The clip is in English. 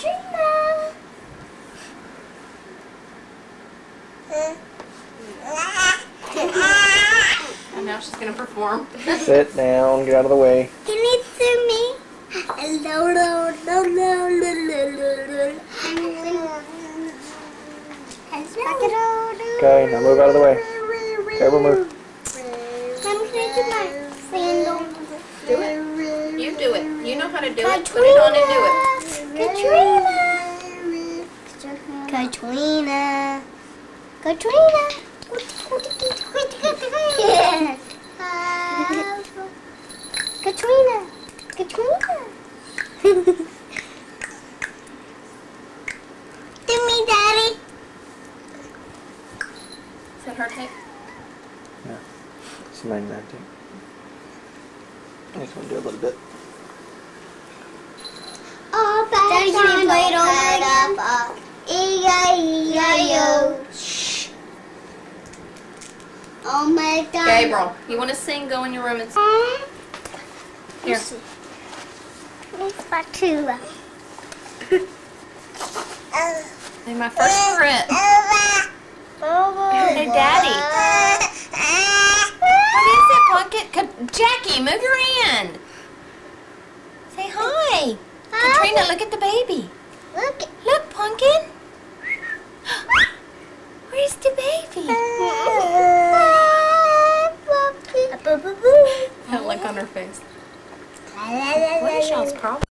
Katrina. And now she's gonna perform. Sit down, get out of the way. Can you see me? Hello, hello, hello, hello, hello. Okay, now move out of the way. Okay, we'll move. Can I do my sandal? Do it. You do it. You know how to do it. Put it on and do it. Katrina. Katrina. Katrina. Katrina. Katrina. Do me, Daddy. Is that her tape? It's mine that thing. I just want to do a little bit. Gabriel, you want to sing? Go in your room and sing. Here. Spatula. and my first print. Hey, Daddy. What is it, Pocket? Jackie, move your hand. Say hi. hi. Katrina, look at the baby. Look. Look, Pumpkin. Where's the baby? Uh, that look on her face. What is y'all's problem?